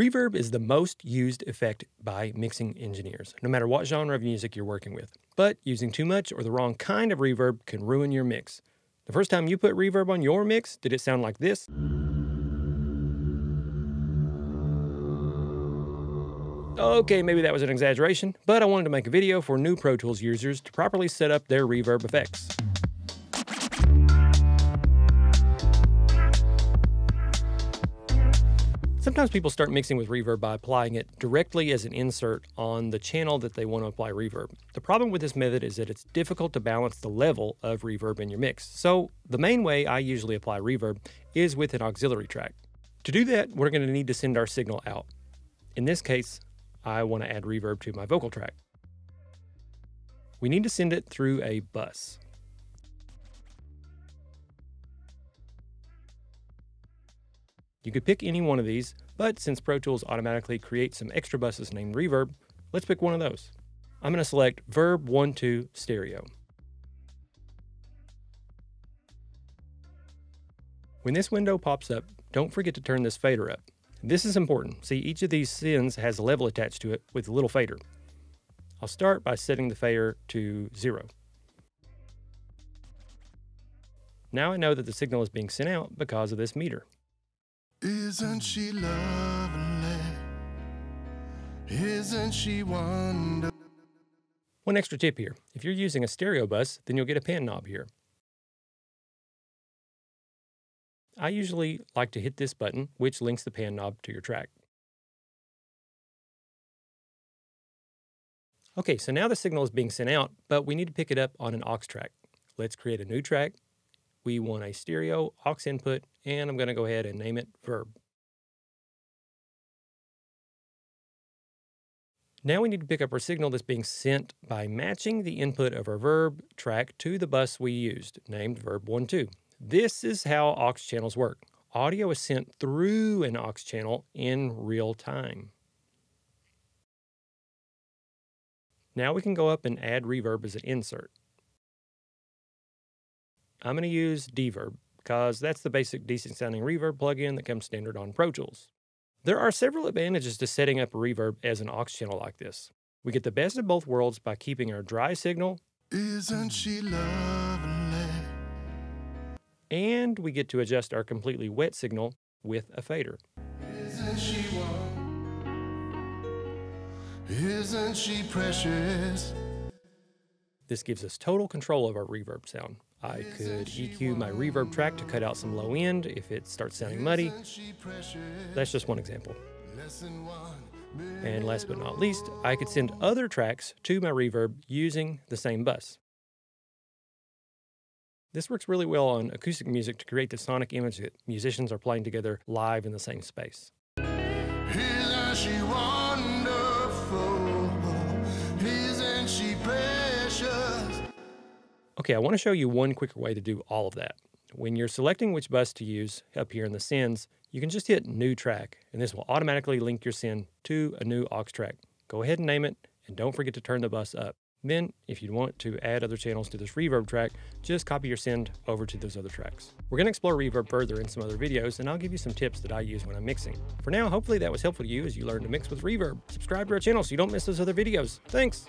Reverb is the most used effect by mixing engineers, no matter what genre of music you're working with. But using too much or the wrong kind of reverb can ruin your mix. The first time you put reverb on your mix, did it sound like this? Okay, maybe that was an exaggeration, but I wanted to make a video for new Pro Tools users to properly set up their reverb effects. Sometimes people start mixing with reverb by applying it directly as an insert on the channel that they want to apply reverb. The problem with this method is that it's difficult to balance the level of reverb in your mix. So the main way I usually apply reverb is with an auxiliary track. To do that, we're going to need to send our signal out. In this case, I want to add reverb to my vocal track. We need to send it through a bus. You could pick any one of these, but since Pro Tools automatically creates some extra buses named Reverb, let's pick one of those. I'm going to select Verb 1-2 Stereo. When this window pops up, don't forget to turn this fader up. This is important. See, each of these sends has a level attached to it with a little fader. I'll start by setting the fader to zero. Now I know that the signal is being sent out because of this meter. Isn't she lovely? Isn't she wonderful? One extra tip here. If you're using a stereo bus, then you'll get a pan knob here. I usually like to hit this button, which links the pan knob to your track. Okay, so now the signal is being sent out, but we need to pick it up on an aux track. Let's create a new track we want a stereo aux input, and I'm going to go ahead and name it verb. Now we need to pick up our signal that's being sent by matching the input of our verb track to the bus we used, named verb12. This is how aux channels work. Audio is sent through an aux channel in real time. Now we can go up and add reverb as an insert. I'm going to use D-Verb because that's the basic decent sounding reverb plugin that comes standard on Pro Tools. There are several advantages to setting up a reverb as an aux channel like this. We get the best of both worlds by keeping our dry signal Isn't she lovely? And we get to adjust our completely wet signal with a fader. Isn't she Isn't she precious? This gives us total control of our reverb sound. I could EQ my reverb track to cut out some low end if it starts sounding muddy. That's just one example. And last but not least, I could send other tracks to my reverb using the same bus. This works really well on acoustic music to create the sonic image that musicians are playing together live in the same space. Okay, I want to show you one quicker way to do all of that. When you're selecting which bus to use up here in the sends, you can just hit New Track, and this will automatically link your send to a new aux track. Go ahead and name it, and don't forget to turn the bus up. Then, if you want to add other channels to this reverb track, just copy your send over to those other tracks. We're going to explore reverb further in some other videos, and I'll give you some tips that I use when I'm mixing. For now, hopefully that was helpful to you as you learn to mix with reverb. Subscribe to our channel so you don't miss those other videos. Thanks!